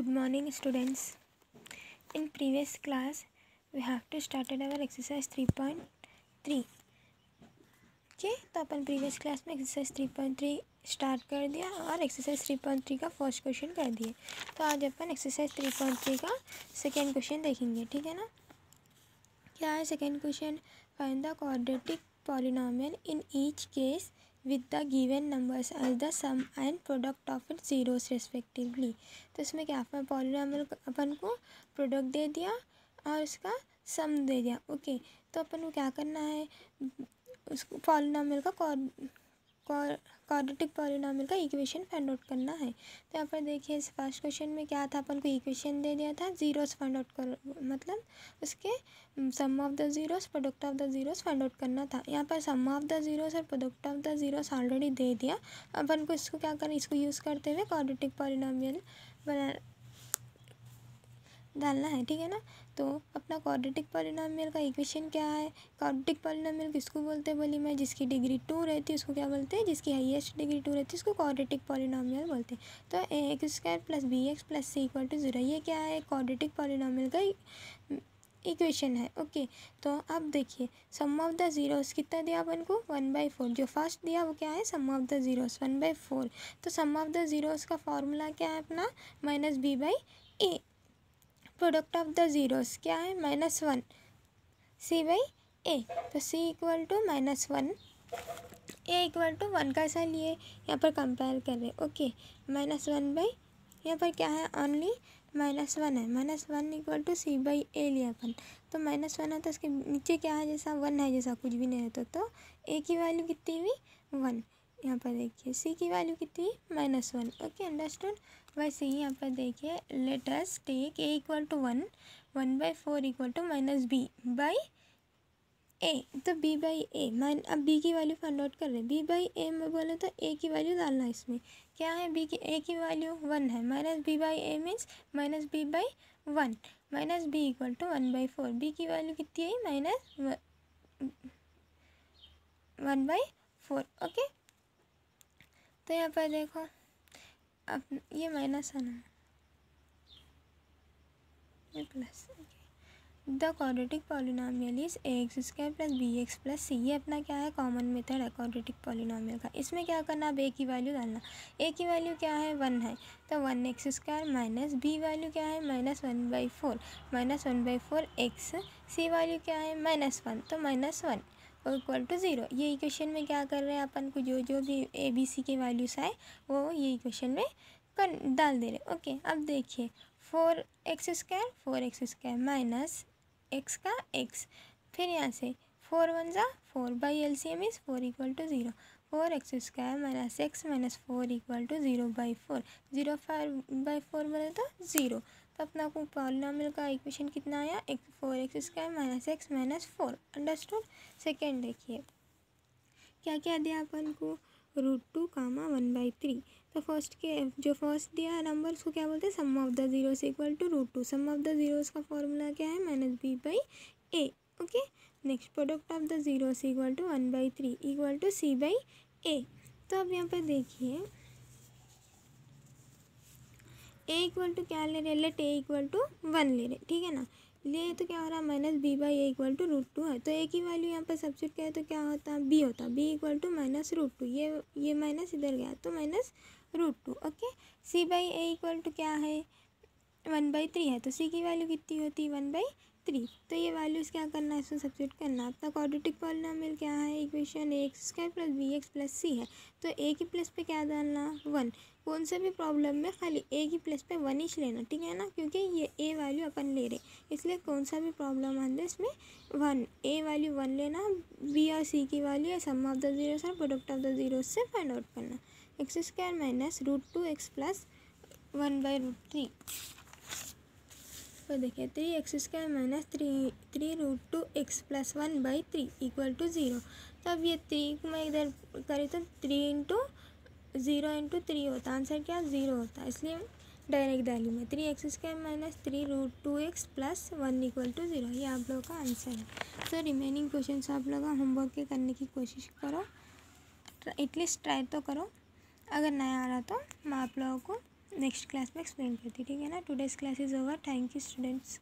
good morning, students. In previous class, we have to started our exercise 3.3 okay तो अपन previous class में exercise 3.3 start कर दिया और एक्सरसाइज 3.3 का फ़र्स्ट क्वेश्चन कर दिए। तो आज अपन एक्सरसाइज 3.3 का सेकेंड क्वेश्चन देखेंगे, ठीक है ना? क्या है second question find the quadratic polynomial in each case with the given numbers as the sum and product of it zeros respectively तो इसमें क्या अपना पॉलिनोमियल अपन को प्रोडक्ट दे दिया और उसका सम दे दिया। ओके तो अपन को क्या करना है? उसको पॉलिनामल का क्वाड्रेटिक पॉलिनोमियल का इक्वेशन फाइंड आउट करना है। तो यहाँ पर देखिए, इस फ़र्स्ट क्वेश्चन में क्या था? अपन को इक्वेशन दे दिया था जीरोस फाइंड आउट कर मतलब उसके sum of the zeros product of the zeros find out करना था। यहाँ पर सम ऑफ़ द जीरोस और product of the zeros already दे दिया। अपन को इसको क्या करना इसको यूज़ करते हुए क्वाड्रेटिक पॉलिनोमियल बना डालना है, ठीक है ना? तो अपना क्वाड्रेटिक पॉलिनोमियल का इक्वेशन क्या है? क्वाड्रेटिक पॉलिनोमियल किसको बोलते हैं बोली मैं? जिसकी डिग्री टू रहती है, उसको क्या बोलते हैं? जिसकी हाईएस्ट डिग्री टू रहती है, उसको क्वाड्रेटिक पॉलिनोमियल बोलते हैं। तो a x square plus b x plus c equal to zero ये क्या है? क्वाड्रेटिक पॉलिनोमियल का इक्वेशन है ओके तो अब देखिए सम ऑफ़ द ज़ीरोस कितना दिया अपन को? वन बाई फोर जो फ़र्स्ट दिया वो क्या है? Sum of the zeros one by four तो सम ऑफ़ द ज़ीरोस का फॉर्मूला क्या है अपना? Minus B by A product of the zeros क्या है? Minus one C by A तो C equal to minus one A equal to one का सा लिए यहाँ पर कंपेयर कर रहे ओके माइनस वन बाई यहाँ पर क्या है? ओनली माइनस वन है। Minus one equal to C by A लिया अपन। तो माइनस वन है तो उसके नीचे क्या है? जैसा वन है, जैसा कुछ भी नहीं रहता। तो ए की वैल्यू कितनी हुई? वन यहाँ पर देखिए। सी की वैल्यू कितनी हुई? माइनस वन ओके अंडरस्टूड वैसे ही यहाँ पर देखिए let's take A equal to one one by four equal to minus B by A तो बी बाई ए माइन अब बी की वैल्यू फाइंड आउट कर रहे हैं। बी बाई ए में बोले तो ए की वैल्यू डालना है इसमें। क्या है बी की ए की वैल्यू वन है। Minus B by A means minus B by one minus B equal to one by four B की वैल्यू कितनी है minus one by four okay तो यहाँ पर देखो अब ये माइनस है ना। ये plus the quadratic polynomial is x square plus B x plus C ये अपना क्या है? कॉमन मेथड है क्वाड्रेटिक पॉलिनोमियल का। इसमें क्या करना? अब ए की वैल्यू डालना। ए की वैल्यू क्या है? वन है। तो one x square minus B value क्या है? Minus one by four minus one by four x C value क्या है? माइनस वन तो माइनस वन और इक्वल टू ज़ीरो ये इक्वेशन में क्या कर रहे हैं अपन? को जो जो भी ए बी सी के वैल्यूस आए, वो ये इक्वेशन में कर, डाल दे रहे ओके अब देखिए four x square four x square minus x का एक्स फिर यहाँ से फोर वन ज़ा four by L C M is four equal to zero four x square minus x minus four equal to zero by four zero five by four बोले तो zero तो अपना को पॉलिनोमियल का इक्वेशन कितना आया? एक four x square minus x minus four understood second देखिए। क्या क्या दिया अपन को? Root two comma one by three तो फ़र्स्ट के, जो फ़र्स्ट दिया नंबर उसको क्या बोलते हैं? Sum of the zeros equal to root two sum of the zeros का फॉर्मूला क्या है? Minus B by A okay next product of the zeros equal to one by three equal to C by A तो अब यहाँ पर देखिए। ए equal to क्या ले रहे let A equal to one ले रहे ठीक है ना? ले तो क्या हो रहा है? Minus B by A equal to root two है। तो ए की वैल्यू यहाँ पर सब्सिट्यूट किया तो क्या होता है? बी होता है। B equal to minus root two ये ये माइनस इधर गया तो minus root two okay C by A equal to क्या है? वन बाई थ्री है। तो सी की वैल्यू कितनी होती है? वन बाई थ्री तो ये वैल्यूज़ क्या करना है? इसको सब्सिट्यूट करना है। अपना क्वाड्रेटिक पॉलिनोमियल क्या है? Equation A x square plus B x plus C है। तो ए की प्लस पे क्या डालना? वन कौन से भी प्रॉब्लम में खाली ए की प्लस पे वन ही लेना, ठीक है ना? क्योंकि ये ए वैल्यू अपन ले रहे इसलिए कौन सा भी प्रॉब्लम आंदे इसमें वन ए वैल्यू वन लेना बी और सी की value sum of the zeros और प्रोडक्ट ऑफ़ द जीरोस से फाइंड आउट करना। X square minus root two x plus one by root three तो देखिए three x square minus three three root two x plus one by three equal to zero तो अब ये three को मैं इधर करी तो three into zero into three होता आंसर क्या? ज़ीरो होता है। इसलिए डायरेक्ट डाली में three x square minus three root two x plus one equal to zero ये आप लोगों का आंसर है। तो रिमेनिंग क्वेश्चन आप लोग होमवर्क के करने की कोशिश करो। एटलीस्ट ट्राई तो करो। अगर नहीं आ रहा तो मैं आप लोगों को नेक्स्ट क्लास में एक्सप्लेन करती ठीक है ना? Today's class is over thank you students